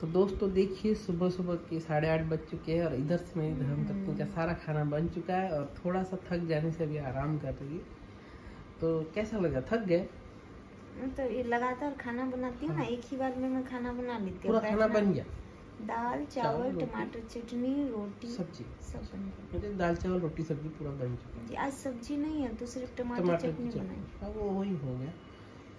तो दोस्तों देखिए सुबह सुबह के साढ़े आठ बज चुके हैं और इधर से मेरी धर्म पत्नी का सारा खाना बन चुका है और थोड़ा सा थक जाने से अभी आराम कर रही है। तो कैसा लगा? थक गए? तो ये लगातार खाना बनाती हूँ ना एक ही बार में मैं खाना बना लेती पूरा हूँ खाना बन गया? दाल चावल, टमाटर चटनी रोटी सब्ज़ी? सब बन गया। मुझे दाल चावल रोटी सब्ज़ी पूरा बन चुका है। आज सब्ज़ी नहीं है तो सिर्फ़ टमाटर टमाटर चटनी बनाई। हाँ वो वही हो गया।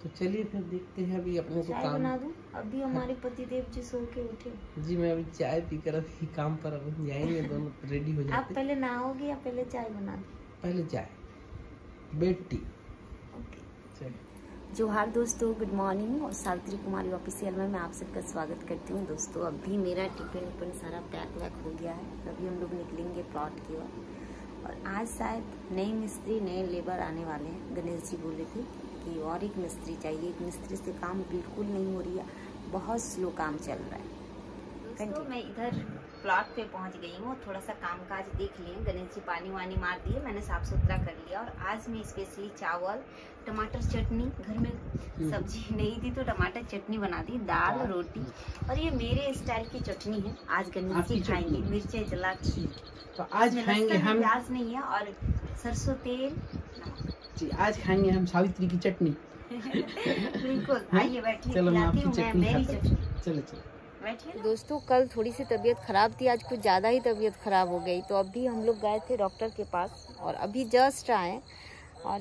तो चलिए फिर देखते हैं अभी अपने को काम। बना दूँ? अभी हमारे पतिदेव जी सो के उठे। जी मैं अभी चाय पीकर अभी काम पर अब जाएँगे दोनों रेडी हो आप पहले नहाओगे या पहले चाय बना दूँ? पहले चाय। बेड टी ओके जोहार दोस्तों गुड मॉर्निंग और सावित्री कुमारी ऑफिशियल में मैं आप सबका स्वागत करती हूँ। दोस्तों अभी मेरा टिफ़िन उफिन सारा पैक वैक हो गया है। अभी हम लोग निकलेंगे प्लॉट की ओर। और आज शायद नए मिस्त्री नए लेबर आने वाले हैं गणेश जी बोले थे। कि और एक मिस्त्री चाहिए। एक मिस्त्री से काम बिल्कुल नहीं हो रही है। बहुत स्लो काम चल रहा है। दोस्तों मैं इधर प्लॉट पे पहुँच गई हूँ। थोड़ा सा काम काज देख लिए। गणेश जी पानी वानी मार दिए। मैंने साफ़ सुथरा कर लिया। और आज मैं स्पेशली चावल टमाटर चटनी घर में सब्ज़ी नहीं थी तो टमाटर चटनी बना दी। दाल रोटी। और ये मेरे स्टाइल की चटनी है। आज गणेश जी खाएँगे। मिर्चे जला तो आज खाएँगे हम। प्याज नहीं है। और सरसों तेल। जी आज खाएँगे हम सावित्री की चटनी। बिल्कुल हाँ? आइए बैठिए चलो मैं आपकी चटनी खाता चलो चलो। दोस्तों कल थोड़ी सी तबीयत खराब थी आज कुछ ज़्यादा ही तबीयत खराब हो गई। तो अभी हम लोग गए थे डॉक्टर के पास और अभी जस्ट आए और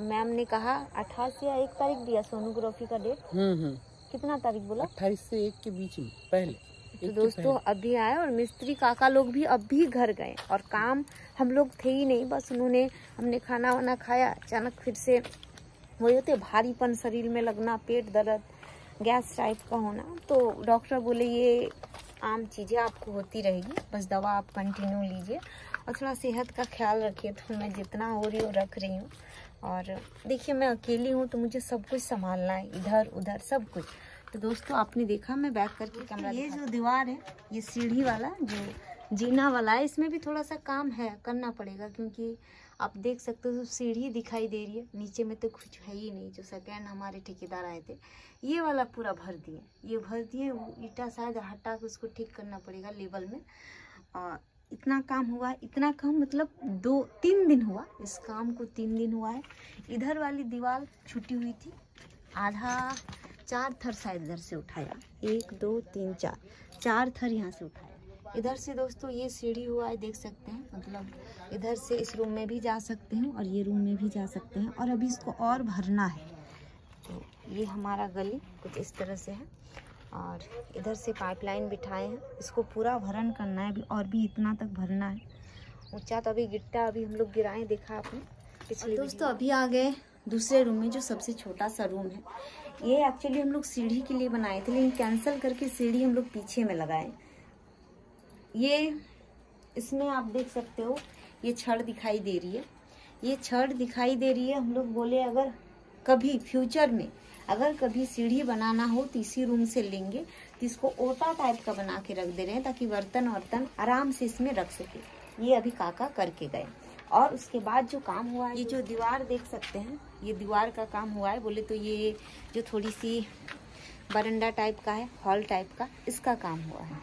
मैम ने कहा अट्ठाईस या एक तारीख दिया सोनोग्राफी का डेट। हम्म हम्म। कितना तारीख बोला? अट्ठाईस से एक के बीच में पहले। तो दोस्तों अभी आए और मिस्त्री काका लोग भी अभी घर गए और काम हम लोग थे ही नहीं बस उन्होंने हमने खाना वाना खाया। अचानक फिर से वही होते भारीपन शरीर में लगना पेट दर्द गैस टाइप का होना। तो डॉक्टर बोले ये आम चीज़ें आपको होती रहेगी बस दवा आप कंटिन्यू लीजिए और थोड़ा सेहत का ख्याल रखिए। तो मैं जितना हो रही हूँ रख रही हूँ। और देखिए मैं अकेली हूँ तो मुझे सब कुछ संभालना है इधर उधर सब कुछ। तो दोस्तों आपने देखा मैं बैक करके कैमरा ये जो दीवार है ये सीढ़ी वाला जो जीना वाला है इसमें भी थोड़ा सा काम है करना पड़ेगा क्योंकि आप देख सकते हो सीढ़ी दिखाई दे रही है। नीचे में तो कुछ है ही नहीं जो सेकेंड हमारे ठेकेदार आए थे। ये वाला पूरा भर दिए ये भर दिए वो ईटा शायद हटा के उसको ठीक करना पड़ेगा लेवल में। और इतना काम हुआ है इतना काम मतलब दो तीन दिन हुआ इस काम को तीन दिन हुआ है। इधर वाली दीवार छुटी हुई थी आधा चार थर शायद इधर से उठाया। एक दो तीन चार। चार थर यहाँ से उठाया। इधर से दोस्तों ये सीढ़ी हुआ है देख सकते हैं। मतलब इधर से इस रूम में भी जा सकते हैं और ये रूम में भी जा सकते हैं। और अभी इसको और भरना है। तो ये हमारा गली कुछ इस तरह से है। और इधर से पाइपलाइन बिठाए हैं। इसको पूरा भरन करना है। अभी और भी इतना तक भरना है। ऊँचा तो अभी गिट्टा अभी हम लोग गिराए देखा आपने? पिछले दोस्तों अभी आ गए दूसरे रूम में जो सबसे छोटा सा रूम है। ये एक्चुअली हम लोग सीढ़ी के लिए बनाए थे, लेकिन कैंसिल करके सीढ़ी हम लोग पीछे में लगाए। ये, इसमें आप देख सकते हो, ये छड़ दिखाई दे रही है। ये छड़ दिखाई दे रही है, हम लोग बोले अगर कभी फ्यूचर में, अगर कभी सीढ़ी बनाना हो तो इसी रूम से लेंगे तो इसको ओटा टाइप का बना के रख दे रहे हैं, ताकि बर्तन वर्तन आराम से इसमें रख सके। ये अभी काका करके गए। और उसके बाद जो काम हुआ है ये जो दीवार देख सकते हैं ये दीवार का काम हुआ है। बोले तो ये जो थोड़ी सी बरंडा टाइप का है हॉल टाइप का इसका काम हुआ है।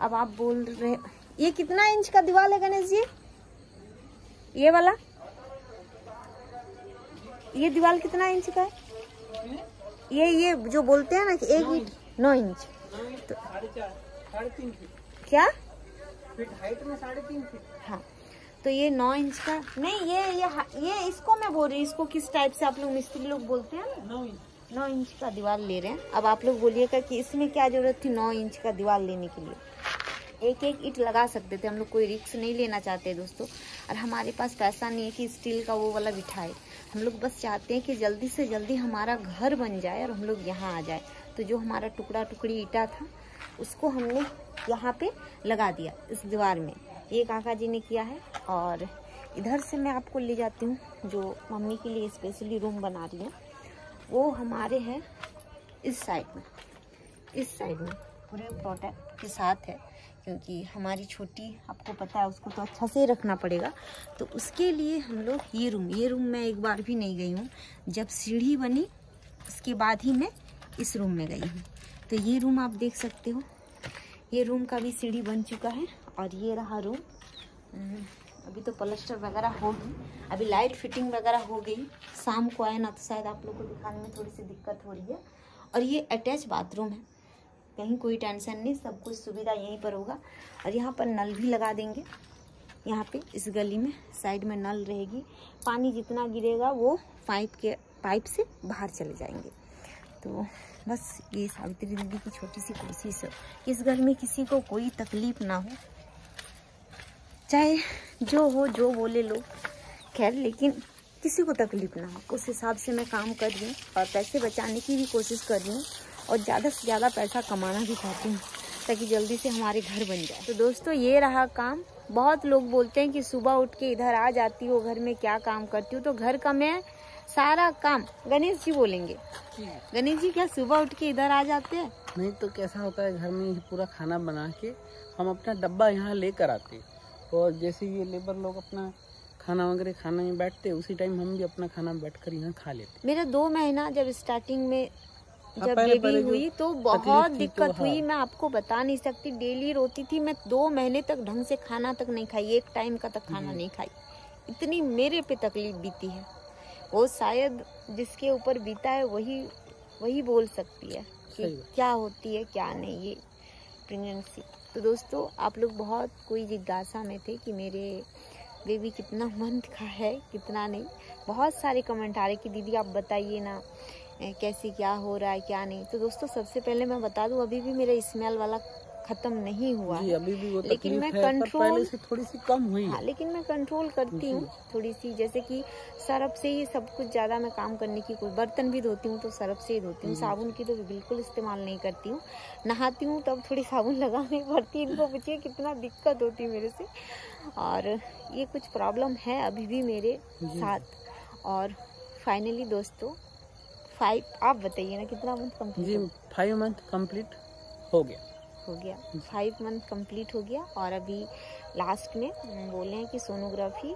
अब आप बोल रहे ये कितना इंच का दीवार है गणेश जी? ये वाला? ये दीवार कितना इंच का है? ये ये जो बोलते हैं ना कि एक इंच नौ इंच। तो क्या? फीट हाइट में साढ़े तीन फीट। तो ये नौ इंच का? नहीं ये ये ये इसको मैं बोल रही हूँ इसको किस टाइप से आप लोग मिस्त्री लोग बोलते हैं ना? नौ इंच। नौ इंच का दीवार ले रहे हैं। अब आप लोग बोलिएगा कि इसमें क्या ज़रूरत थी नौ इंच का दीवार लेने के लिए? एक एक ईट लगा सकते थे हम लोग कोई रिक्स नहीं लेना चाहते दोस्तों। और हमारे पास पैसा नहीं है कि स्टील का वो वाला बिठाए। हम लोग बस चाहते हैं कि जल्दी से जल्दी हमारा घर बन जाए और हम लोग यहाँ आ जाए। तो जो हमारा टुकड़ा टुकड़ी ईटा था उसको हमने यहाँ पे लगा दिया इस दीवार में। ये काका जी ने किया है और इधर से मैं आपको ले जाती हूँ जो मम्मी के लिए स्पेशली रूम बना रही है। वो हमारे है इस साइड में, इस साइड में, पूरे प्रोटेक्ट के साथ है, क्योंकि हमारी छोटी, आपको पता है, उसको तो अच्छा से रखना पड़ेगा। तो उसके लिए हम लोग ये रूम ये रूम मैं एक बार भी नहीं गई हूँ। जब सीढ़ी बनी, उसके बाद ही मैं इस रूम में गई हूँ। तो ये रूम आप देख सकते हो। ये रूम का भी सीढ़ी बन चुका है। और ये रहा रूम हम्म, अभी तो प्लस्टर वगैरह होगी। अभी लाइट फिटिंग वगैरह हो गई शाम को आए ना तो शायद आप लोग को दिखाने में थोड़ी सी दिक्कत हो रही है। और ये अटैच बाथरूम है। कहीं कोई टेंशन नहीं सब कुछ सुविधा यहीं पर होगा। और यहाँ पर नल भी लगा देंगे। यहाँ पे इस गली में साइड में नल रहेगी। पानी जितना गिरेगा वो पाइप के पाइप से बाहर चले जाएँगे। तो बस ये सावित्री दीदी की छोटी सी कोशिश है। इस घर में किसी को कोई तकलीफ़ ना हो। चाहे जो हो, जो बोले लो। खैर, लेकिन किसी को तकलीफ़ ना हो। उस हिसाब से मैं काम कर रही हूँ और पैसे बचाने की भी कोशिश कर रही हूँ और ज़्यादा से ज़्यादा पैसा कमाना भी चाहती हूँ, ताकि जल्दी से हमारे घर बन जाए। तो दोस्तों, ये रहा काम। बहुत लोग बोलते हैं कि सुबह उठ के इधर आ जाती हो, घर में क्या काम करती हूँ? तो घर का मैं सारा काम गणेश जी बोलेंगे। गणेश जी, क्या सुबह उठ के इधर आ जाते हैं? नहीं तो कैसा होता है, घर में पूरा खाना बना के हम अपना डब्बा यहाँ लेकर आते और जैसे ये लेबर लोग अपना खाना वगैरह खाने में बैठते उसी टाइम हम भी अपना खाना बैठकर यहाँ खा लेते मेरा दो महीना जब स्टार्टिंग में जब बेबी हुई तो बहुत दिक्कत तो हुई हाँ। मैं आपको बता नहीं सकती। डेली रोती थी मैं दो महीने तक ढंग से खाना तक नहीं खाई एक टाइम का तक खाना नहीं खाई। इतनी मेरे पे तकलीफ़ बीती है। वो शायद जिसके ऊपर बीता है वही वही बोल सकती है कि क्या होती है क्या नहीं ये प्रेगनेंसी तो दोस्तों, आप लोग बहुत कोई जिज्ञासा में थे कि मेरे बेबी कितना मंथ का है, कितना नहीं। बहुत सारे कमेंट आ रहे कि दीदी आप बताइए ना कैसे क्या हो रहा है, क्या नहीं। तो दोस्तों, सबसे पहले मैं बता दूँ, अभी भी मेरा स्मेल वाला खत्म नहीं हुआ जी है। अभी भी वो लेकिन मैं कंट्रोल- से थोड़ी सी कम हुई हाँ लेकिन मैं कंट्रोल करती हूँ थोड़ी सी जैसे कि सरफ से ही सब कुछ ज़्यादा मैं काम करने की कोई बर्तन भी धोती हूँ तो सरफ से ही धोती हूँ। साबुन की तो बिल्कुल इस्तेमाल नहीं करती हूँ। नहाती हूँ तब थोड़ी साबुन लगानी पड़ती है। इनको पूछिए कितना दिक्कत होती है मेरे से। और ये कुछ प्रॉब्लम है अभी भी मेरे साथ। और फाइनली दोस्तों फाइव आप बताइए ना कितना मंथ जी फाइव मंथ कंप्लीट हो गया। हो गया। फाइव मंथ कंप्लीट हो गया और अभी लास्ट में बोले हैं कि सोनोग्राफी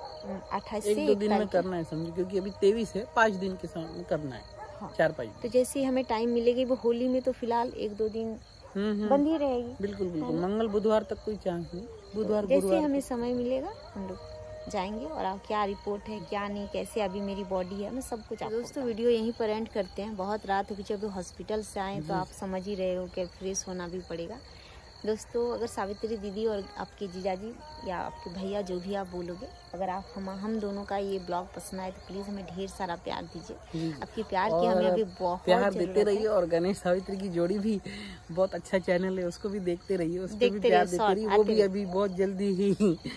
अट्ठाईस से दो दिन में करना है समझो क्योंकि अभी तेईस है पाँच दिन के सामने करना है। हाँ। चार पाँच तो जैसे ही हमें टाइम मिलेगी वो होली में तो फ़िलहाल एक दो दिन हम्म हम्म। बंद ही रहेगी बिल्कुल बिल्कुल। मंगल बुधवार तक कोई चांस नहीं। बुधवार जैसे हमें समय मिलेगा हम लोग जाएँगे और आप क्या रिपोर्ट है क्या नहीं कैसे अभी मेरी बॉडी है मैं सब कुछ आपको दोस्तों वीडियो यहीं पर एंड करते हैं। बहुत रात हो गई जब हॉस्पिटल से आए तो आप समझ ही रहे हो कि फ्रेश होना भी पड़ेगा। दोस्तों अगर सावित्री दीदी और आपके जीजाजी या आपके भैया जो भी आप बोलोगे अगर आप हम हम दोनों का ये ब्लॉग पसंद आए तो प्लीज़ हमें ढेर सारा प्यार दीजिए। आपके प्यार की हमें अभी बहुत प्यार देते रहिए और गणेश सावित्री की जोड़ी भी बहुत अच्छा चैनल है उसको भी देखते रहिए उस पर भी देखते प्यार देते रहिए वो भी अभी बहुत जल्दी ही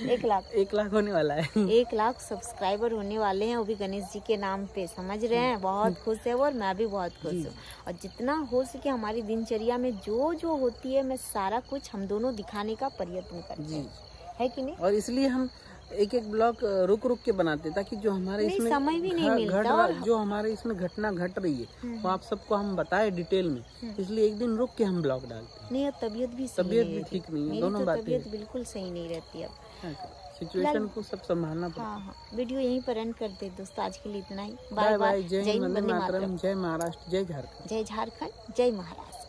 एक लाख। एक लाख होने वाला है। एक लाख सब्सक्राइबर होने वाले हैं वो भी गणेश जी के नाम पे समझ रहे हैं? बहुत खुश है वो और मैं भी बहुत खुश हूँ। और जितना हो सके हमारी दिनचर्या में जो जो होती है मैं सारा कुछ हम दोनों दिखाने का प्रयत्न करते हैं। है कि नहीं? और इसलिए हम एक एक ब्लॉक रुक रुक के बनाते हैं ताकि जो हमारे इसमें समय भी नहीं मिलता घट और- जो हमारे इसमें घटना घट रही है वो आप सबको हम बताए डिटेल में। इसलिए एक दिन रुक के हम ब्लॉग डालते हैं। नहीं अब तबीयत भी तबीयत भी ठीक नहीं है, दोनों तो बातें तबीयत बिल्कुल सही नहीं रहती अब। सिचुएशन को सब संभालना पड़ता हाँ। हाँ वीडियो यहीं पर एंड करते हैं दोस्तों आज के लिए इतना ही। है बाय बाय जय हिंद जय महाराष्ट्र जय झारखंड। जय झारखंड जय महाराष्ट्र।